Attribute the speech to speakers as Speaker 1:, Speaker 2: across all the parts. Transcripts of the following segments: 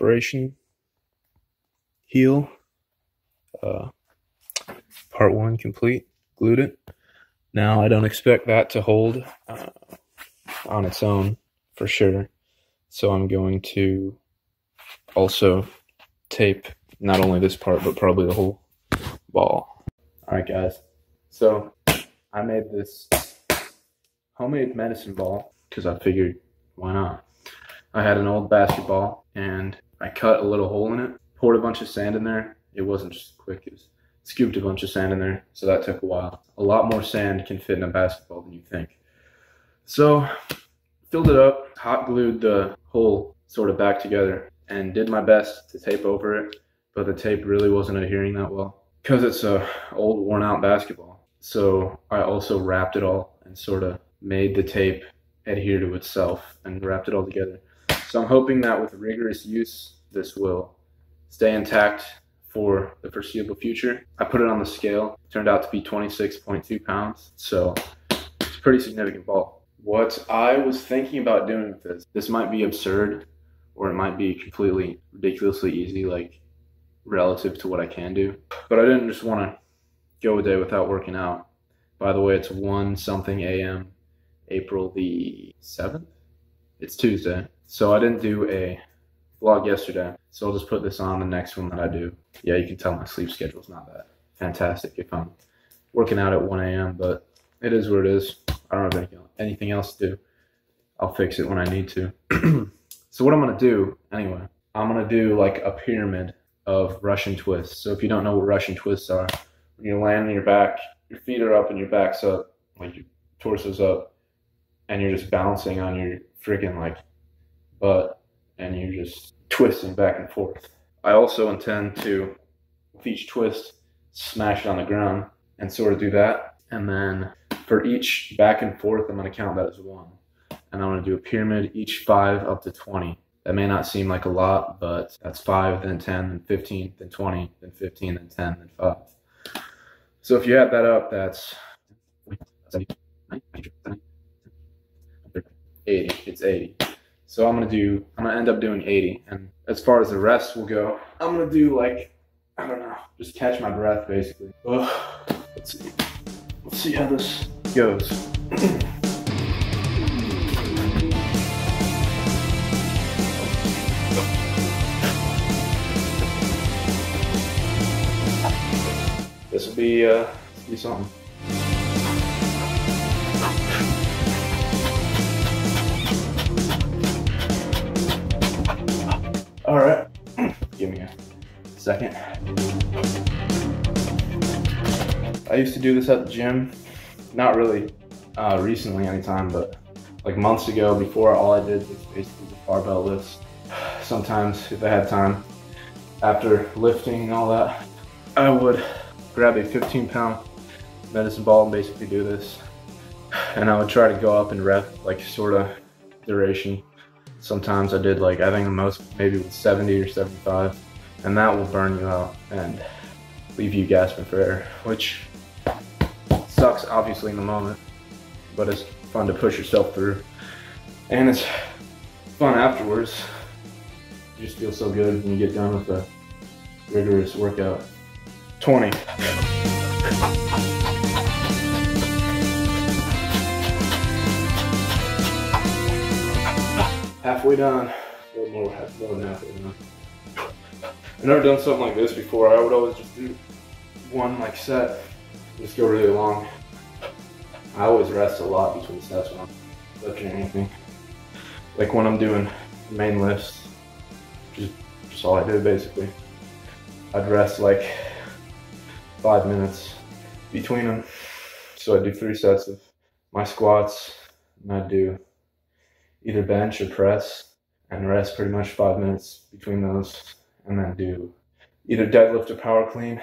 Speaker 1: operation heel. Uh, part one complete. Glued it. Now I don't expect that to hold uh, on its own for sure. So I'm going to also tape not only this part but probably the whole ball. All right, guys. So I made this homemade medicine ball because I figured why not. I had an old basketball and I cut a little hole in it, poured a bunch of sand in there. It wasn't just quick, it was scooped a bunch of sand in there, so that took a while. A lot more sand can fit in a basketball than you think. So, filled it up, hot glued the hole sort of back together, and did my best to tape over it, but the tape really wasn't adhering that well because it's a old worn out basketball. So I also wrapped it all and sort of made the tape adhere to itself and wrapped it all together. So I'm hoping that with rigorous use, this will stay intact for the foreseeable future. I put it on the scale, turned out to be 26.2 pounds. So it's a pretty significant ball. What I was thinking about doing with this, this might be absurd or it might be completely ridiculously easy, like relative to what I can do. But I didn't just want to go a day without working out. By the way, it's 1 something a.m. April the 7th. It's Tuesday. So I didn't do a vlog yesterday. So I'll just put this on the next one that I do. Yeah, you can tell my sleep schedule's not that fantastic if I'm working out at 1 a.m., but it is what it is. I don't have anything else to do. I'll fix it when I need to. so what I'm going to do, anyway, I'm going to do like a pyramid of Russian twists. So if you don't know what Russian twists are, when you land on your back, your feet are up and your back's up, like your torso's up, and you're just bouncing on your freaking like butt and you're just twisting back and forth. I also intend to, with each twist, smash it on the ground and sort of do that. And then for each back and forth, I'm going to count that as one. And I'm going to do a pyramid, each five up to 20. That may not seem like a lot, but that's five, then 10, then 15, then 20, then 15, then 10, then five. So if you add that up, that's 80. It's 80. So I'm gonna do, I'm gonna end up doing 80. And as far as the rest will go, I'm gonna do like, I don't know, just catch my breath basically. Ugh. Let's see. Let's see how this goes. this will be, uh, this will be something. All right, give me a second. I used to do this at the gym, not really uh, recently anytime, but like months ago before all I did was basically the barbell lifts. Sometimes if I had time after lifting and all that, I would grab a 15 pound medicine ball and basically do this. And I would try to go up and rep, like sort of duration Sometimes I did like, I think the most maybe was 70 or 75, and that will burn you out and leave you gasping for air, which sucks obviously in the moment, but it's fun to push yourself through. And it's fun afterwards. You just feel so good when you get done with a rigorous workout. 20. Halfway done. More, more than halfway done. I've never done something like this before. I would always just do one like set, just go really long. I always rest a lot between sets when I'm lifting anything. Like when I'm doing main lifts, just, just all I do basically. I'd rest like five minutes between them. So I'd do three sets of my squats, and I'd do either bench or press and rest pretty much five minutes between those and then do either deadlift or power clean.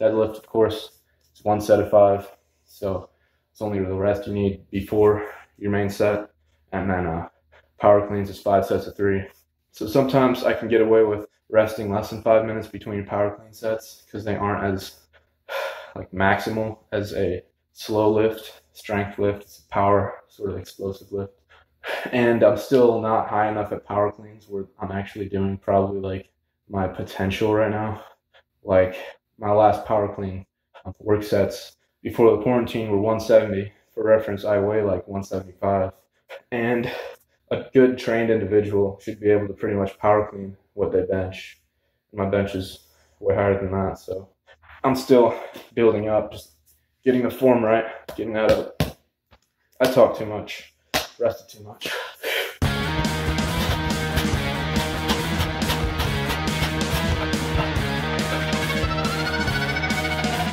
Speaker 1: Deadlift, of course, is one set of five. So it's only the rest you need before your main set. And then uh, power cleans is five sets of three. So sometimes I can get away with resting less than five minutes between your power clean sets because they aren't as like maximal as a slow lift, strength lift, power sort of explosive lift. And I'm still not high enough at power cleans where I'm actually doing probably like my potential right now. Like my last power clean um, work sets before the quarantine were 170. For reference, I weigh like 175. And a good trained individual should be able to pretty much power clean what they bench. My bench is way higher than that, so I'm still building up, just getting the form right, getting out of it. I talk too much, rested too much.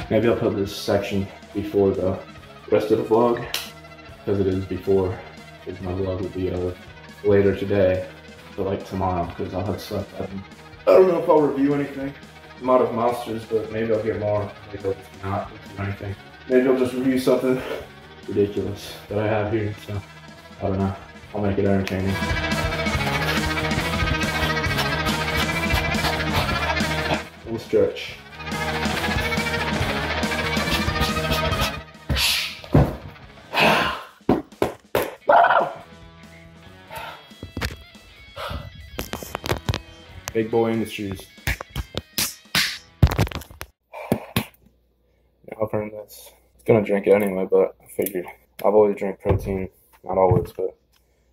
Speaker 1: Maybe I'll put this section before the rest of the vlog, because it is before, because my vlog will be later today, but like tomorrow, because I'll have slept. I don't know if I'll review anything. I'm out of monsters, but maybe I'll get more. Maybe I'll not review anything. Maybe I'll just review something ridiculous that I have here, so I don't know. I'll make it entertaining. We'll stretch. Big Boy Industries. I'll bring this. I was gonna drink it anyway, but I figured I've always drank protein. Not always, but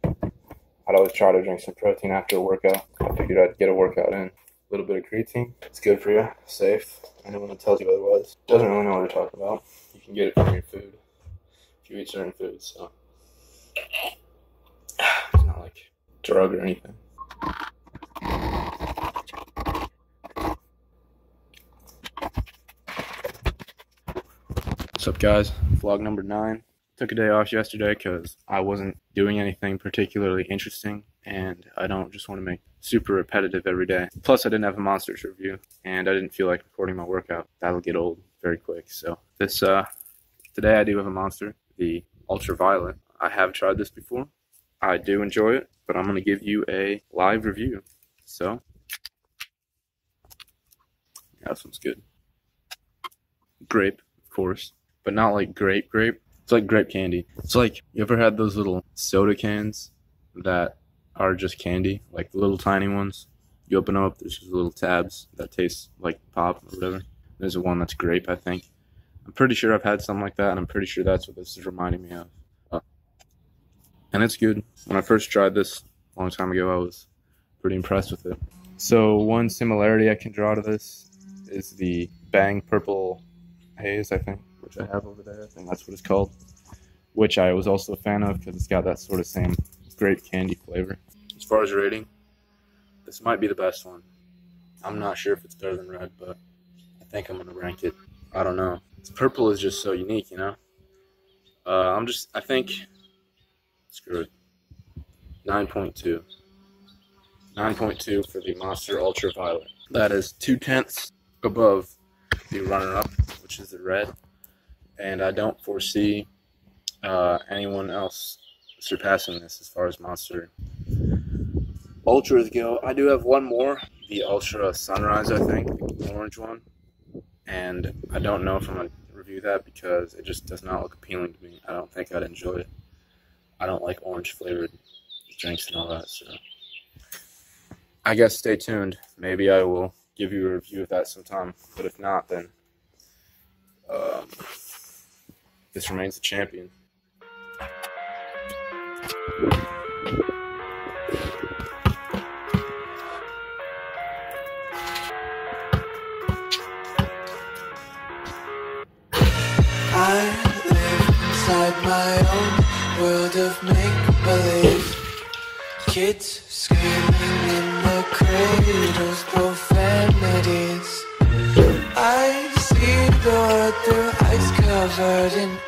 Speaker 1: I'd always try to drink some protein after a workout. I figured I'd get a workout in. A little bit of creatine. It's good for you. Safe. Anyone that tells you otherwise doesn't really know what they're talking about. You can get it from your food if you eat certain foods. So it's not like drug or anything. What's up, guys? Vlog number nine. Took a day off yesterday because I wasn't doing anything particularly interesting, and I don't just want to make super repetitive every day. Plus, I didn't have a monsters review, and I didn't feel like recording my workout. That'll get old very quick. So this uh, today I do have a monster, the ultraviolet. I have tried this before. I do enjoy it, but I'm gonna give you a live review. So, yeah, this one's good. Grape, of course but not like grape grape. It's like grape candy. It's like you ever had those little soda cans that are just candy, like the little tiny ones. You open them up, there's just little tabs that taste like pop or whatever. There's a one that's grape, I think. I'm pretty sure I've had something like that, and I'm pretty sure that's what this is reminding me of. Uh, and it's good. When I first tried this a long time ago, I was pretty impressed with it. So one similarity I can draw to this is the Bang Purple Haze, I think which I have over there. I think that's what it's called. Which I was also a fan of because it's got that sort of same grape candy flavor. As far as rating, this might be the best one. I'm not sure if it's better than red, but I think I'm gonna rank it. I don't know. Purple is just so unique, you know. Uh, I'm just. I think. Screw it. Nine point two. 9.2 for the Monster Ultraviolet. That is two tenths above the runner up, which is the red and I don't foresee uh, anyone else surpassing this as far as monster ultras go. I do have one more, the Ultra Sunrise, I think, orange one, and I don't know if I'm gonna review that because it just does not look appealing to me. I don't think I'd enjoy it. I don't like orange flavored drinks and all that, so I guess stay tuned. Maybe I will give you a review of that sometime, but if not, then. Um, this remains the champion.
Speaker 2: I live inside my own world of make believe. Kids screaming in the cradles, profanities. I see the world through ice covered in